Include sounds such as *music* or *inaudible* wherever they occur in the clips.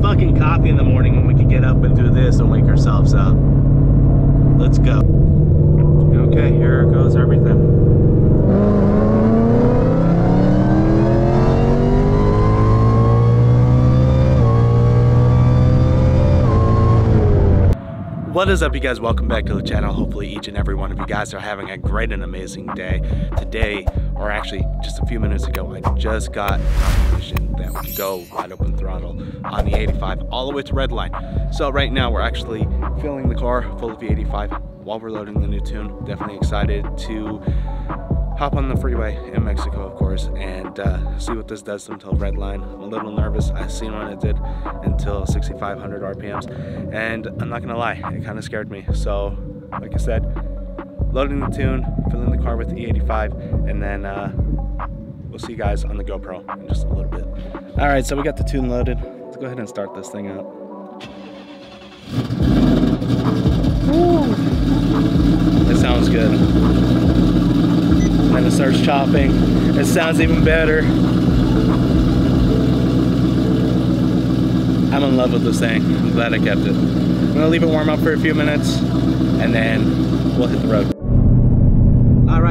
fucking coffee in the morning when we could get up and do this and wake ourselves up. Let's go. Okay, here goes everything. What is up you guys? Welcome back to the channel. Hopefully each and every one of you guys are having a great and amazing day. Today, or actually just a few minutes ago, I just got that can go wide open throttle on the 85 all the way to Redline. So right now we're actually filling the car full of the 85 while we're loading the new tune. Definitely excited to hop on the freeway in Mexico, of course, and uh, see what this does until Redline. I'm a little nervous. I've seen what it did until 6,500 RPMs, and I'm not gonna lie, it kind of scared me. So, like I said, loading the tune, filling the car with the E85, and then uh, we'll see you guys on the GoPro in just a little bit. All right, so we got the tune loaded. Let's go ahead and start this thing up. It sounds good and it starts chopping. It sounds even better. I'm in love with this thing. I'm glad I kept it. I'm gonna leave it warm up for a few minutes and then we'll hit the road.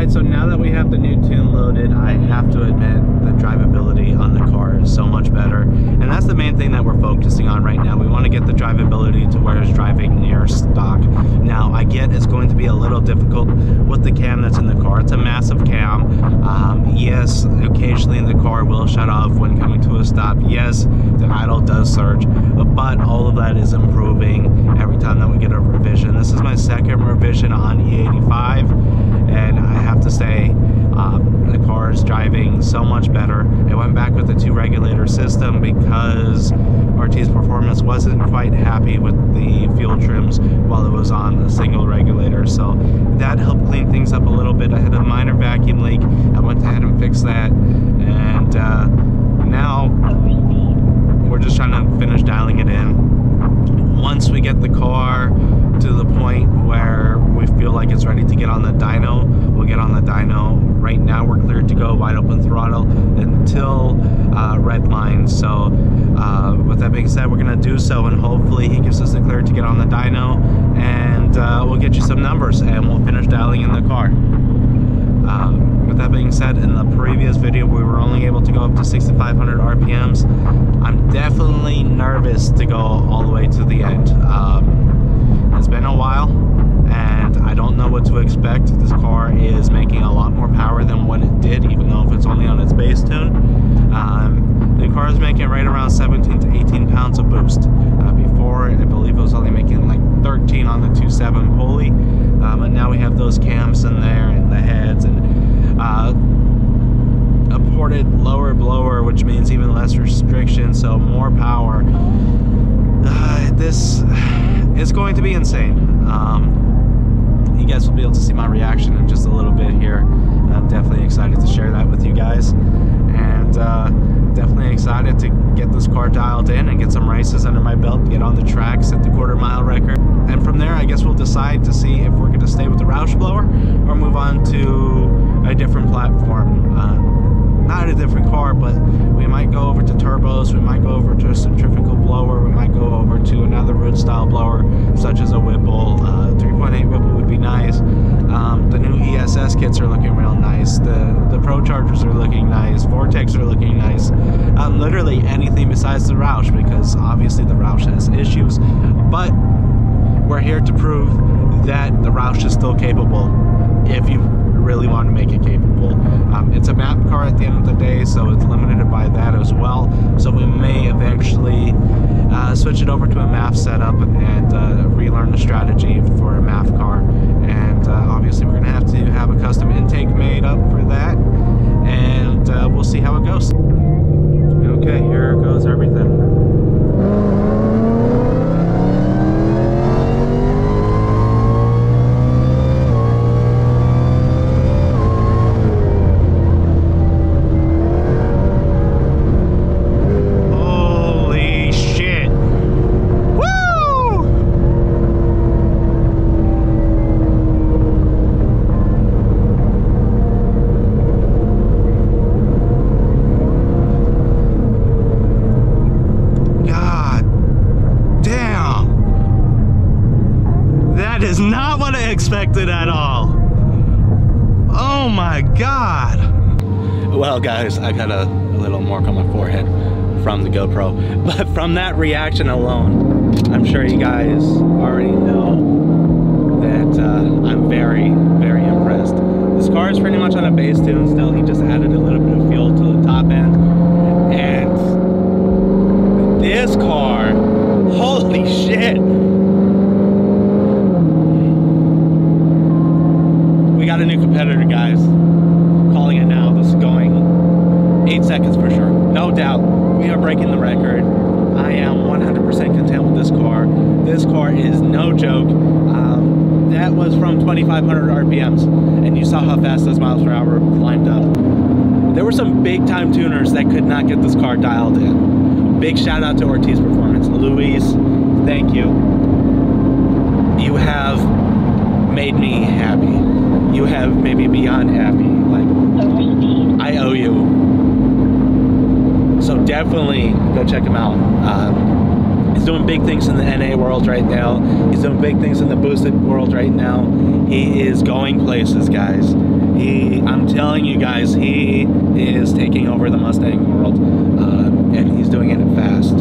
Right, so now that we have the new tune loaded, I have to admit the drivability on the car is so much better. And that's the main thing that we're focusing on right now. We want to get the drivability to where it's driving near stock. Now, I get it's going to be a little difficult with the cam that's in the car. It's a massive cam. Um, yes, occasionally the car will shut off when coming to a stop. Yes, the idle does surge, but all of that is improving every time that we get a revision. This is my second revision on E85 and I have to say um, the car is driving so much better. I went back with the two regulator system because Ortiz Performance wasn't quite happy with the fuel trims while it was on a single regulator so that helped clean things up a little bit. I had a minor vacuum leak. I went ahead and fixed that and uh, now we're just trying to finish dialing it in. Once we get the car to the point where we feel like it's ready to get on the dyno, we'll get on the dyno. Right now we're cleared to go wide open throttle until uh, red line. So uh, with that being said, we're gonna do so and hopefully he gives us the clear to get on the dyno and uh, we'll get you some numbers and we'll finish dialing in the car. Um, with that being said, in the previous video, we were only able to go up to 6,500 RPMs. I'm definitely nervous to go all the way to the end. Um, it's been a while and I don't know what to expect. This car is making a lot more power than what it did, even though if it's only on its base tune. Um, the car is making right around 17 to 18 pounds of boost. Uh, before, I believe it was only making like 13 on the 2.7 pulley, um, and now we have those cams in there and the heads and uh, a ported lower blower, which means even less restriction, so more power. Uh, this it's going to be insane. Um, you guys will be able to see my reaction in just a little bit here. I'm definitely excited to share that with you guys. Uh, definitely excited to get this car dialed in and get some races under my belt, get on the track, set the quarter mile record. And from there, I guess we'll decide to see if we're going to stay with the Roush blower or move on to a different platform. Uh, not a different car, but we might go over to turbos, we might go over to Literally anything besides the Roush, because obviously the Roush has issues. But we're here to prove that the Roush is still capable if you really want to make it capable. Um, it's a map car at the end of the day, so it's limited by that as well. So we may eventually uh, switch it over to a MAF setup and uh, relearn the strategy for a MAF car. And uh, obviously we're going to have to have a custom intake made up for that. And uh, we'll see how it goes. Okay, here goes everything. God. Well, guys, I got a, a little mark on my forehead from the GoPro. *laughs* But from that reaction alone, I'm sure you guys already know that uh, I'm very, very impressed. This car is pretty much on a base tune still. He just added a little bit of fuel to the top end. And this car, *laughs* holy shit. We got a new competitor, guys. Calling it now. This is going eight seconds for sure. No doubt. We are breaking the record. I am 100% content with this car. This car is no joke. Um, that was from 2,500 RPMs, and you saw how fast those miles per hour climbed up. There were some big time tuners that could not get this car dialed in. Big shout out to Ortiz Performance. Luis, thank you. You have made me happy. You have made me beyond happy. Like, I owe you. So definitely go check him out. Um, he's doing big things in the NA world right now. He's doing big things in the boosted world right now. He is going places, guys. He, I'm telling you guys, he is taking over the Mustang world, uh, and he's doing it fast.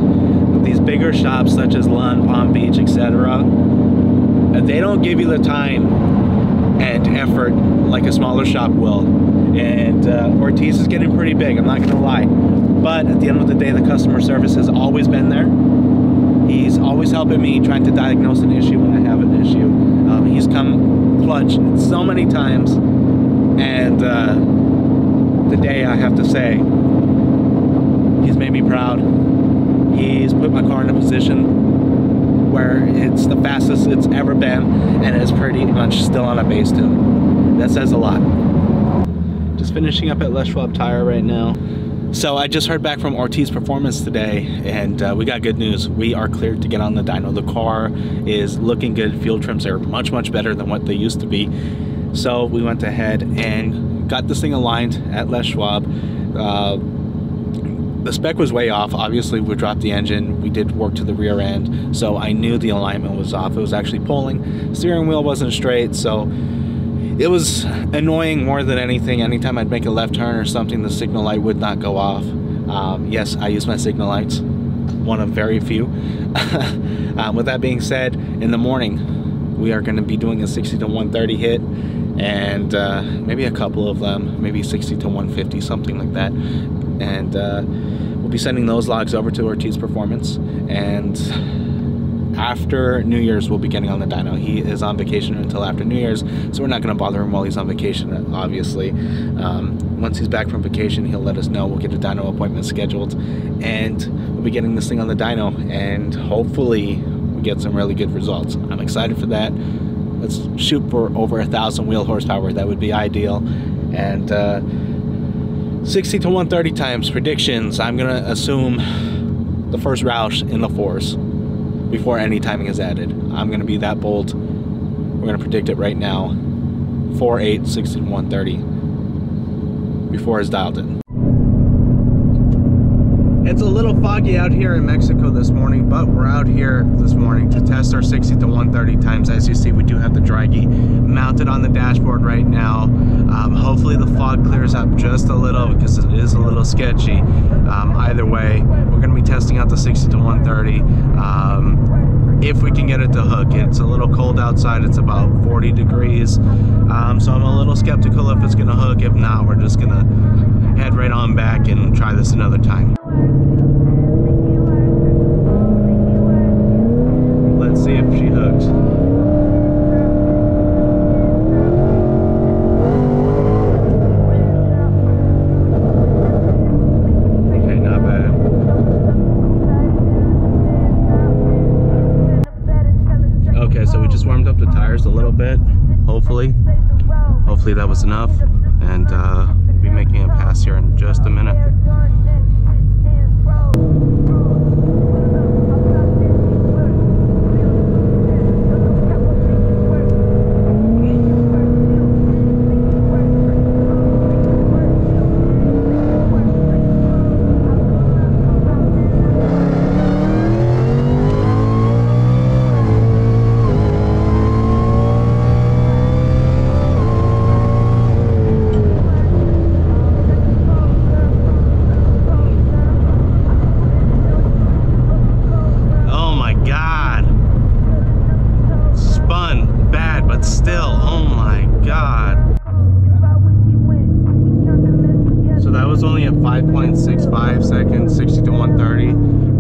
These bigger shops such as Lund, Palm Beach, etc., they don't give you the time and effort like a smaller shop will. And uh, Ortiz is getting pretty big, I'm not gonna lie. But at the end of the day, the customer service has always been there. He's always helping me trying to diagnose an issue when I have an issue. Um, he's come clutch so many times. And uh, today I have to say, he's made me proud. He's put my car in a position where it's the fastest it's ever been and it's pretty much still on a base tune. That says a lot. Just finishing up at Les Schwab Tire right now. So I just heard back from Ortiz Performance today, and uh, we got good news. We are cleared to get on the dyno. The car is looking good. Fuel trims are much, much better than what they used to be. So we went ahead and got this thing aligned at Les Schwab. Uh, the spec was way off. Obviously, we dropped the engine. We did work to the rear end, so I knew the alignment was off. It was actually pulling. Steering wheel wasn't straight, so it was annoying more than anything. Anytime I'd make a left turn or something, the signal light would not go off. Um, yes, I use my signal lights, one of very few. um, *laughs* with that being said, in the morning, we are going to be doing a 60 to 130 hit and uh, maybe a couple of them, maybe 60 to 150, something like that. And uh, we'll be sending those logs over to Ortiz Performance. And after New Year's, we'll be getting on the dyno. He is on vacation until after New Year's, so we're not going to bother him while he's on vacation, obviously. Um, once he's back from vacation, he'll let us know. We'll get a dyno appointment scheduled, and we'll be getting this thing on the dyno, and hopefully we get some really good results. I'm excited for that. Let's shoot for over a thousand wheel horsepower. That would be ideal. And uh, 60 to 130 times predictions. I'm gonna assume the first Roush in the fours before any timing is added. I'm to be that bold. We're to predict it right now. 4, 8, 16, 130 before it's dialed in. It's a little foggy out here in Mexico this morning, but we're out here this morning to test our 60 to 130 times. As you see, we do have the Dragy mounted on the dashboard right now. Um, hopefully the fog clears up just a little because it is a little sketchy. Um, either way, we're going to be testing out the 60 to 130. Um, if we can get it to hook. It's a little cold outside. It's about 40 degrees. Um, so I'm a little skeptical if it's going to hook. If not, we're just going to head right on back and try this another time. Let's see if she hooks. Okay, not bad. Okay, so we just warmed up the tires a little bit, hopefully. Hopefully that was enough.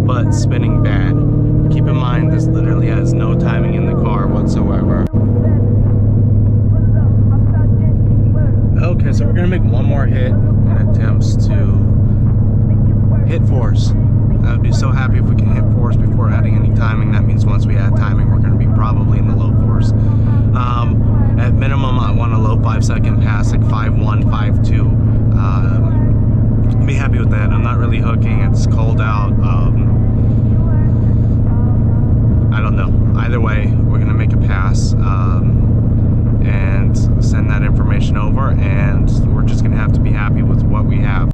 But spinning bad. Keep in mind, this literally has no timing in the car whatsoever. Okay, so we're gonna make one more hit in attempts to hit force. I would be so happy if we can hit force before adding any timing. That means once we add timing, we're gonna be probably in the low force. Um, at minimum, I want a low five second pass, like 5.1, 5.2. Um, be happy with that. I'm not really hooking. It's cold out. Um, I don't know. Either way, we're gonna make a pass um, and send that information over, and we're just gonna have to be happy with what we have.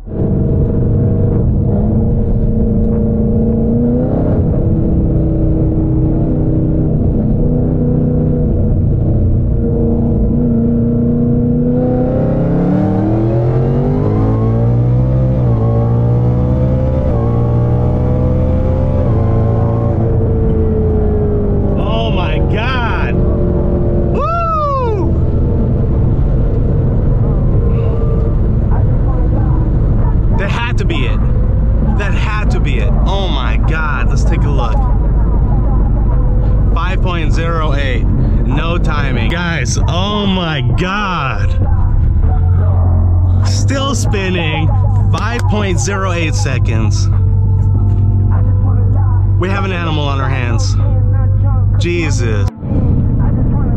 Oh my god! Woo! That had to be it. That had to be it. Oh my god, let's take a look. 5.08. No timing. Guys, oh my god. Still spinning. 5.08 seconds. We have an animal on our hands. Jesus.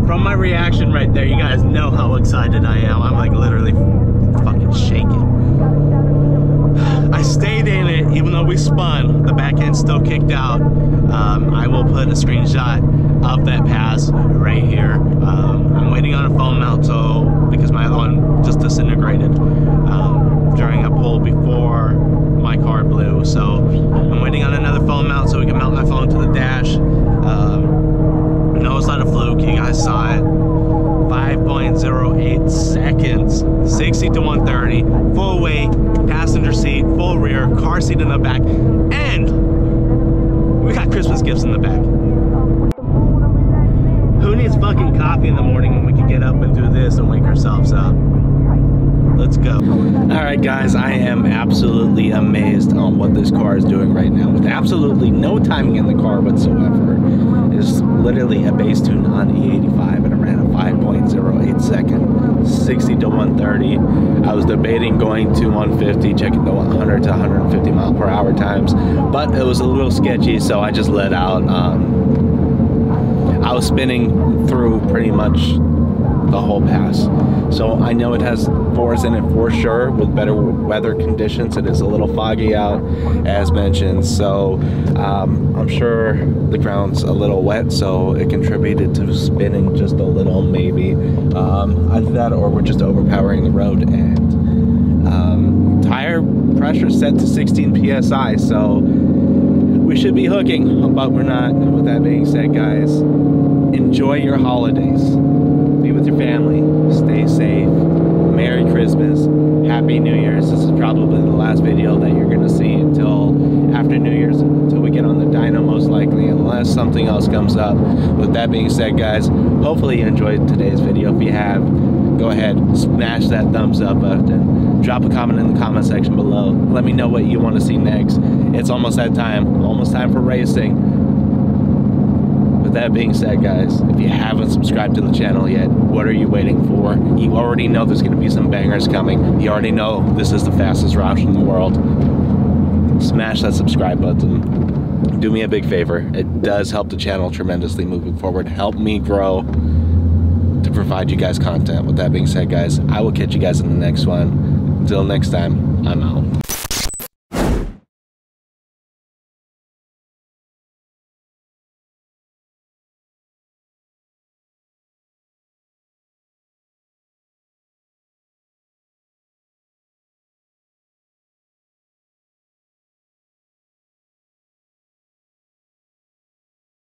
From my reaction right there, you guys know how excited I am. I'm like literally fucking shaking. I stayed in it, even though we spun, the back end still kicked out. Um, I will put a screenshot of that pass right here. Um, I'm waiting on a phone mount, so because my other one just disintegrated um, during a pull before my car blew. So I'm waiting on another phone mount so we can mount my phone to the dash. Um, no, it's not a fluke. You guys saw it. 5.08 seconds, 60 to 130, full weight, passenger seat, rear, car seat in the back, and we got Christmas gifts in the back. Who needs fucking coffee in the morning when we can get up and do this and wake ourselves up? Let's go. All right, guys, I am absolutely amazed on what this car is doing right now with absolutely no timing in the car whatsoever. It's literally a base tune on E85 and it ran a 5.08 second, 60 to 130. I was debating going to 150, checking the 100 to 150 mile per hour times, but it was a little sketchy, so I just let out. Um, I was spinning through pretty much the whole pass. So I know it has fours in it for sure with better weather conditions. It is a little foggy out as mentioned. So um, I'm sure the ground's a little wet so it contributed to spinning just a little maybe. Um, either that or we're just overpowering the road and um, tire pressure set to 16 PSI. So we should be hooking, but we're not. With that being said, guys, enjoy your holidays. With your family. Stay safe. Merry Christmas. Happy New Year's. This is probably the last video that you're going to see until after New Year's, until we get on the dyno, most likely, unless something else comes up. With that being said, guys, hopefully you enjoyed today's video. If you have, go ahead, smash that thumbs up button. Drop a comment in the comment section below. Let me know what you want to see next. It's almost that time. Almost time for racing. That being said, guys, if you haven't subscribed to the channel yet, what are you waiting for? You already know there's going to be some bangers coming. You already know this is the fastest Roush in the world. Smash that subscribe button. Do me a big favor. It does help the channel tremendously moving forward. Help me grow to provide you guys content. With that being said, guys, I will catch you guys in the next one. Until next time, I'm out.